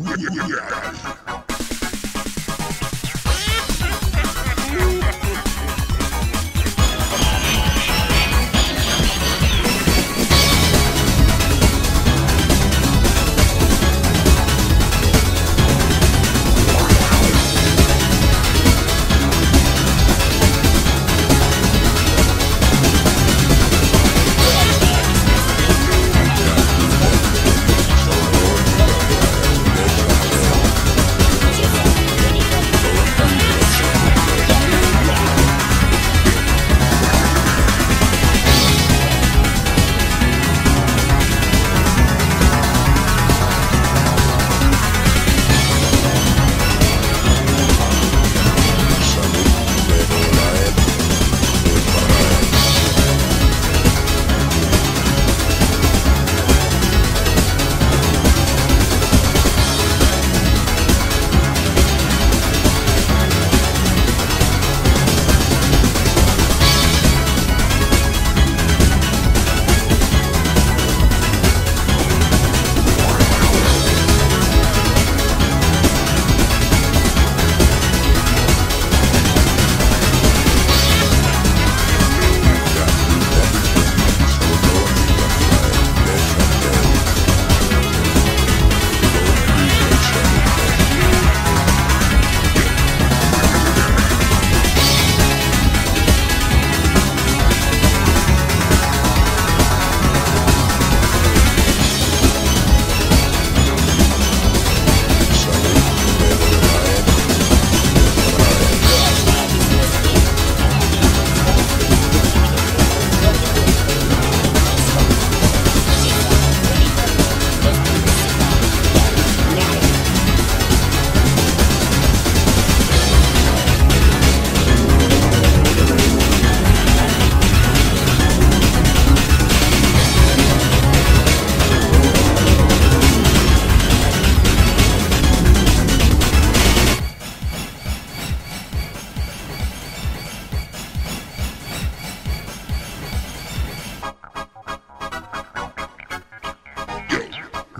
Yeah. yeah, yeah.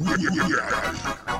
Yeah. yeah, yeah.